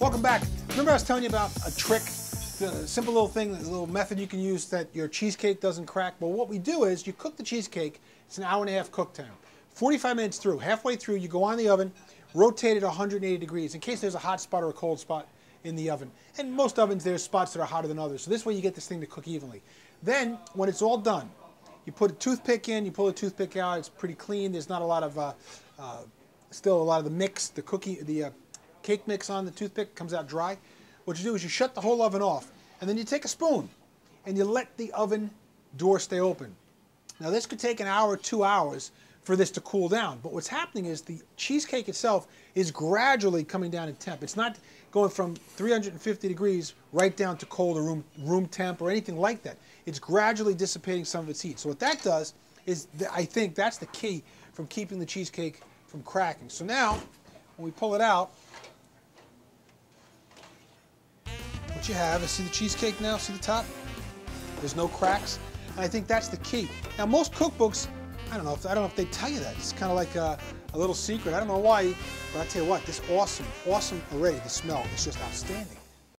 Welcome back. Remember I was telling you about a trick, a simple little thing, a little method you can use that your cheesecake doesn't crack. Well, what we do is you cook the cheesecake. It's an hour and a half cook time. 45 minutes through, halfway through, you go on the oven, rotate it 180 degrees in case there's a hot spot or a cold spot in the oven. And most ovens, there's spots that are hotter than others. So this way you get this thing to cook evenly. Then, when it's all done, you put a toothpick in, you pull the toothpick out, it's pretty clean. There's not a lot of, uh, uh, still a lot of the mix, the cookie, the uh, cake mix on the toothpick comes out dry. What you do is you shut the whole oven off, and then you take a spoon, and you let the oven door stay open. Now this could take an hour, two hours for this to cool down. But what's happening is the cheesecake itself is gradually coming down in temp. It's not going from 350 degrees right down to cold or room, room temp or anything like that. It's gradually dissipating some of its heat. So what that does is, I think that's the key from keeping the cheesecake from cracking. So now, when we pull it out, you have is, see the cheesecake now, see the top? There's no cracks. And I think that's the key. Now most cookbooks I don't know if I don't know if they tell you that. It's kind of like a, a little secret. I don't know why, but I tell you what, this awesome, awesome already. The smell is just outstanding.